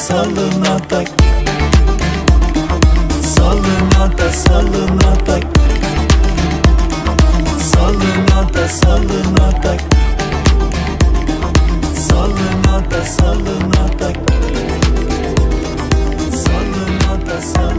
salına tak Salına da salına tak Salına da salına tak Salına da salına tak Salına da salına